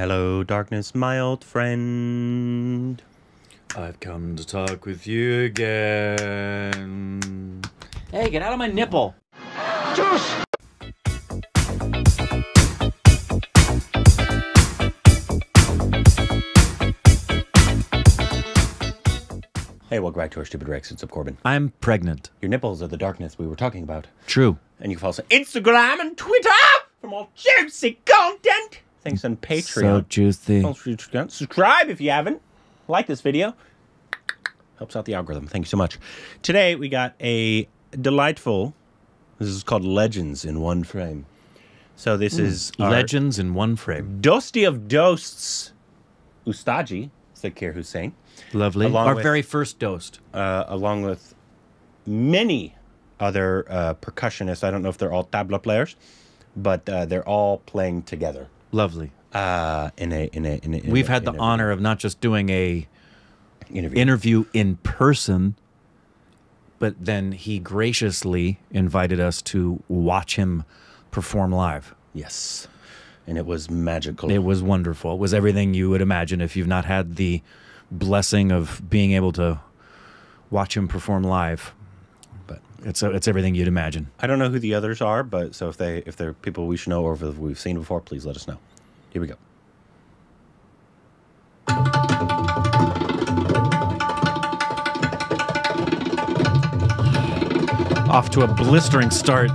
Hello, darkness, my old friend. I've come to talk with you again. Hey, get out of my nipple. Juice! Hey, welcome back to our stupid Rex. It's up Korbin. I'm pregnant. Your nipples are the darkness we were talking about. True. And you can follow us on Instagram and Twitter for more juicy content. Thanks on Patreon. So juicy. Don't forget Subscribe if you haven't. Like this video. Helps out the algorithm. Thank you so much. Today we got a delightful. This is called Legends in One Frame. So this is Legends in one frame. Dosti of Dosts, Ustaji Zakir Hussain, Lovely. Along Our with- very first dosed. uh, along with many other uh, percussionists. I don't know if they're all tabla players, but uh, they're all playing together Lovely. uh, in a in a. In a in We've a- had the a honor of not just doing a interview. interview in person, but then he graciously invited us to watch him perform live. yes, and it was magical. It was wonderful. It was everything you would imagine if you've not had the blessing of being able to watch him perform live. It's it's everything you'd imagine. I don't know who the others are, but so if they if they're people we should know or if we've seen before, please let us know. Here we go. Off to a blistering start.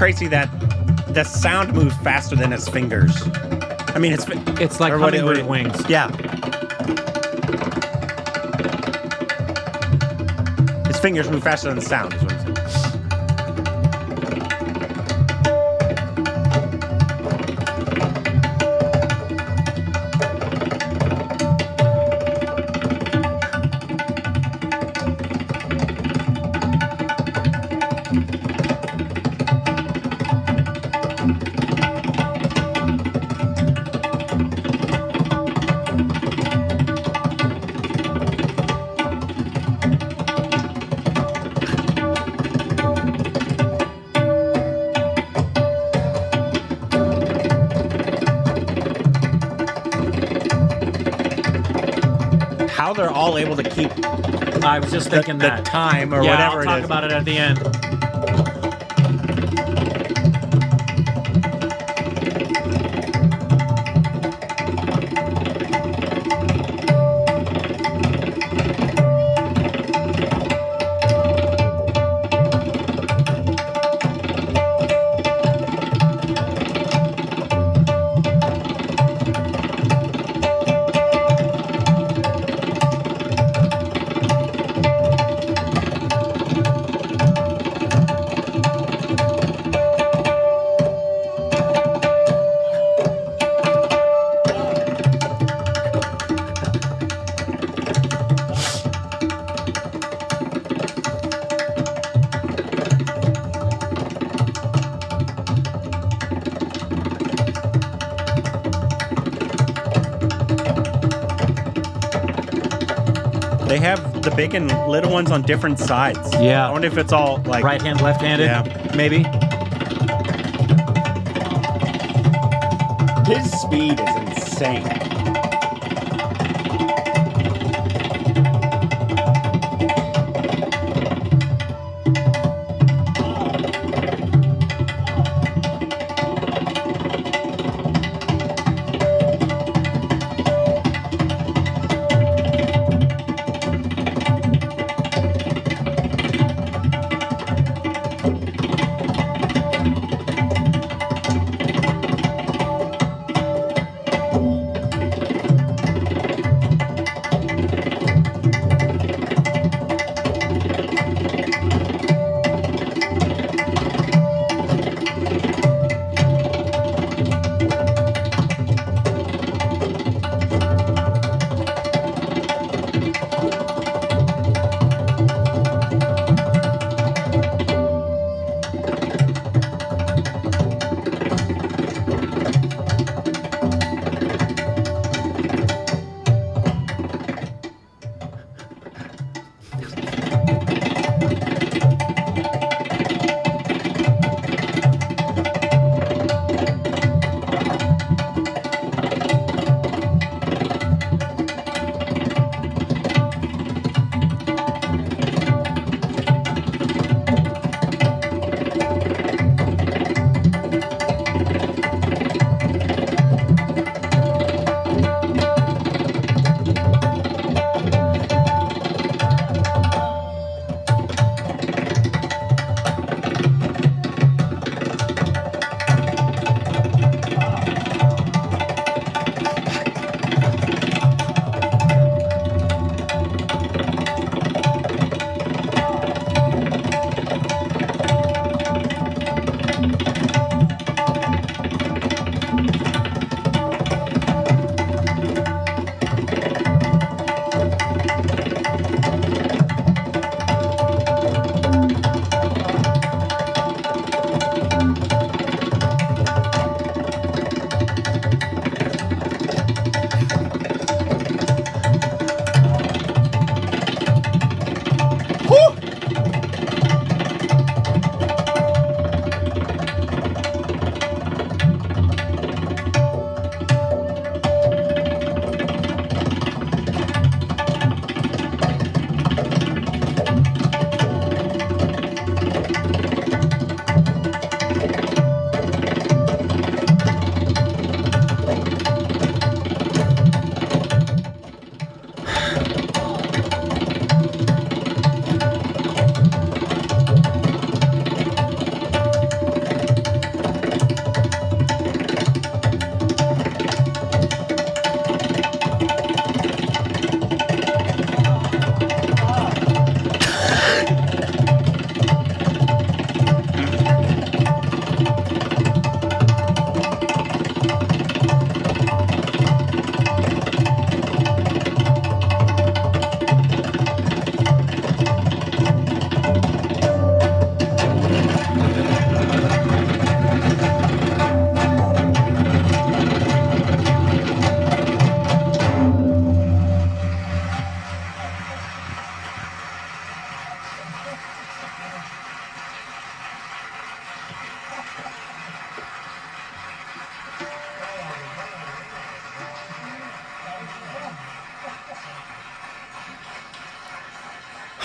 Crazy that the sound moves faster than his fingers. I mean, it's It's like or what it- hummingbird it- wings. Yeah. His fingers move faster than the sound. All able to keep I was just the, thinking the that. time or yeah, whatever I'll talk about it at the end. The big and little ones on different sides. Yeah. I wonder if it's all like Right hand, left handed. Yeah. Maybe. His speed is insane.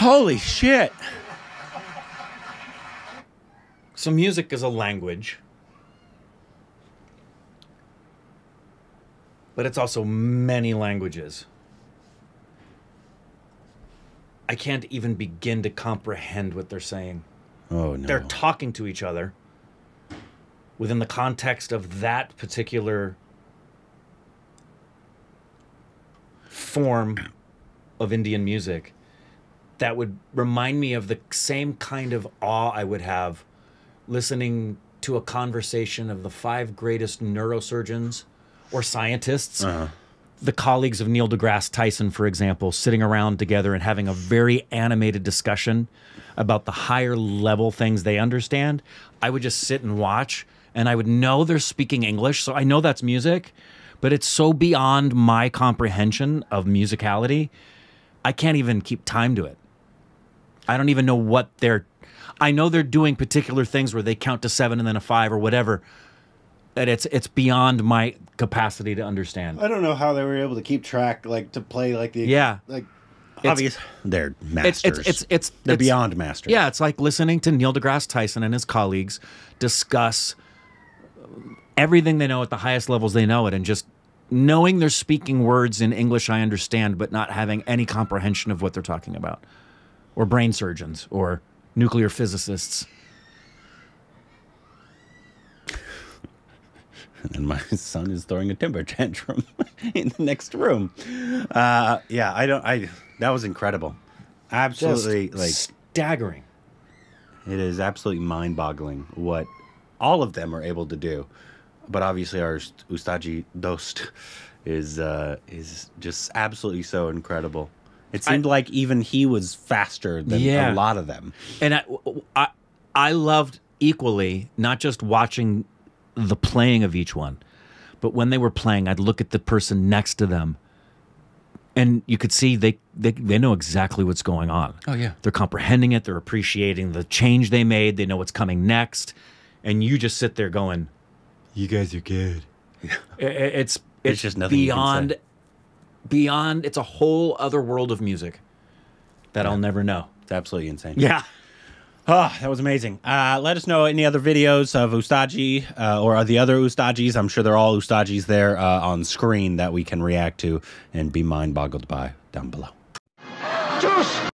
Holy shit. So music is a language. But it's also many languages. I can't even begin to comprehend what they're saying. Oh no. They're talking to each other within the context of that particular form of Indian music that would remind me of the same kind of awe I would have listening to a conversation of the five greatest neurosurgeons or scientists, uh-huh. the colleagues of Neil deGrasse Tyson, for example, sitting around together and having a very animated discussion about the higher level things they understand. I would just sit and watch, and I would know they're speaking English, so I know that's music, but it's so beyond my comprehension of musicality. I can't even keep time to it. I don't even know what they're. I know they're doing particular things where they count to seven and then a five or whatever. That it's it's beyond my capacity to understand. I don't know how they were able to keep track, like to play like the Yeah. like Obvious. They're It's masters. it's it's it's They're it's- beyond masters. Yeah, it's like listening to Neil deGrasse Tyson and his colleagues discuss everything they know at the highest levels they know it, and just knowing they're speaking words in English I understand, but not having any comprehension of what they're talking about, or brain surgeons or nuclear physicists. and my son is throwing a temper tantrum in the next room. Uh, yeah, I don't. I that was incredible. Absolutely, Just like staggering. it is absolutely mind-boggling what all of them are able to do. But obviously, our Ustaji Dost is uh, is just absolutely so incredible. It seemed like even he was faster than Yeah. a lot of them. and I, I, I loved equally not just watching the playing of each one, but when they were playing, I'd look at the person next to them, and you could see they they, they know exactly what's going on. Oh, yeah. they're comprehending it. They're appreciating the change they made. They know what's coming next, and you just sit there going, You guys are good. I- I- "It's it's, just nothing you can beyond say. Beyond. It's a whole other world of music that I'll never know." It's absolutely insane. Yeah. Oh, that was amazing. Uh, let us know any other videos of Ustaji uh, or the other Ustajis. I'm sure they're all Ustajis there uh, on screen that we can react to and be mind boggled by down below. Juice!